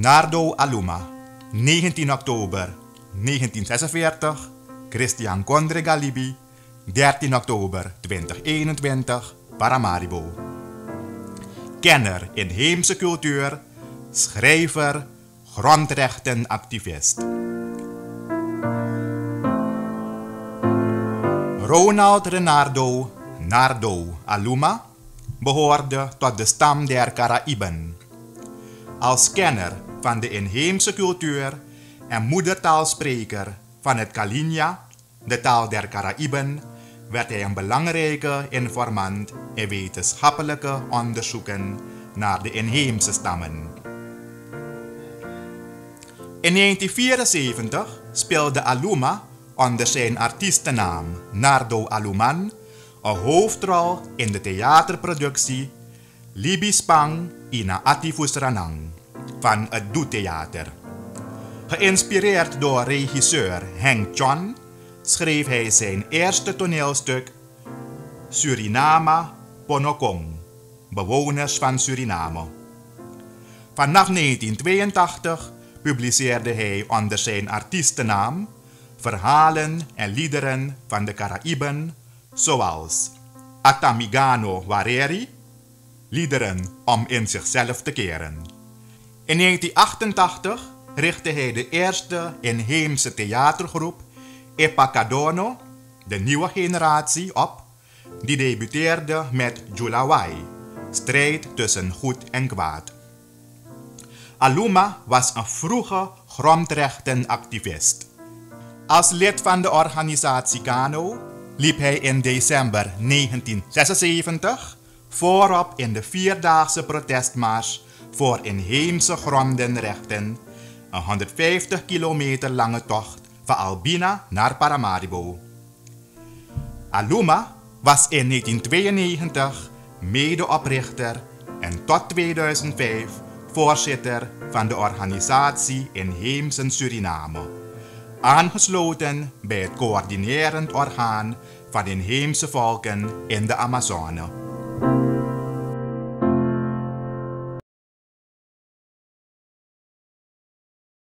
Nardo Aluma, 19 oktober 1946, Christian Condre Galibi, 13 oktober 2021, Paramaribo. Kenner inheemse cultuur, schrijver, grondrechtenactivist. Ronald Renardo Nardo Aluma behoorde tot de stam der Caraïben. Als kenner van de inheemse cultuur en moedertaalspreker van het Kalinia, de taal der Caraïben, werd hij een belangrijke informant in wetenschappelijke onderzoeken naar de inheemse stammen. In 1974 speelde Aluma onder zijn artiestennaam Nardo Aluman een hoofdrol in de theaterproductie Libispang ina Atifus Ranang van het Doe-theater. Geïnspireerd door regisseur Henk Chon schreef hij zijn eerste toneelstuk Suriname Ponokong, bewoners van Suriname. Vanaf 1982 publiceerde hij onder zijn artiestennaam verhalen en liederen van de Caraïben, zoals Atamigano Wareri, liederen om in zichzelf te keren. In 1988 richtte hij de eerste inheemse theatergroep Epacadono, de nieuwe generatie, op, die debuteerde met Julawai, strijd tussen goed en kwaad. Aluma was een vroege grondrechtenactivist. Als lid van de organisatie Kano liep hij in december 1976 voorop in de vierdaagse protestmars voor inheemse grondenrechten, een 150 kilometer lange tocht van Albina naar Paramaribo. Aluma was in 1992 medeoprichter en tot 2005 voorzitter van de organisatie Inheemse Suriname, aangesloten bij het coördinerend orgaan van inheemse volken in de Amazone.